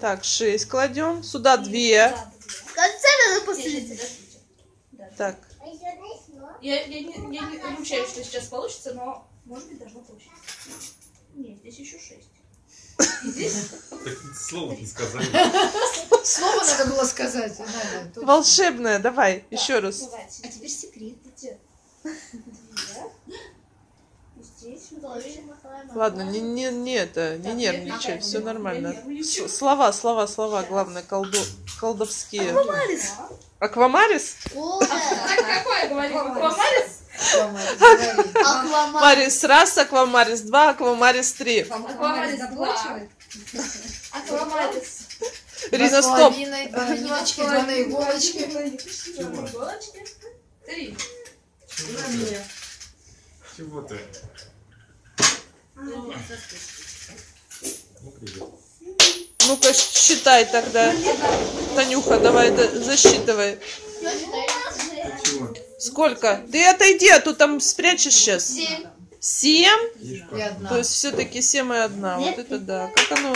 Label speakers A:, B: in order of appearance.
A: Так, 6 кладем. Сюда 2.
B: В конце надо посмотреть.
A: Так.
C: Я, я, не, я не обещаю, что сейчас получится, но может быть должно получиться. Нет, здесь еще шесть. И здесь
D: Так слова не сказали.
E: Слово надо было сказать. Надя,
A: Волшебная, давай, еще раз.
C: давайте.
B: А теперь секрет.
C: Где?
A: Ладно, не, не, не это, не нервничай, все нормально. С- Слова, слова, слова, главное, колдо, колдовские.
B: Аквамарис.
A: Аквамарис?
C: Так, какое говорим? Аквамарис?
B: Аквамарис.
A: Марис раз, аквамарис два, аквамарис три.
C: Аквамарис два. Аквамарис.
A: Рина, стоп.
E: Два на ниточке, два иголочке.
C: Иголочке. Три.
D: Чего ты? Ну.
A: Ну-ка, считай тогда. Танюха, давай, да- засчитывай. Сколько? Ты отойди, а то там спрячешь сейчас.
B: Семь.
A: Семь? То есть все-таки семь и одна. Вот это да. Как оно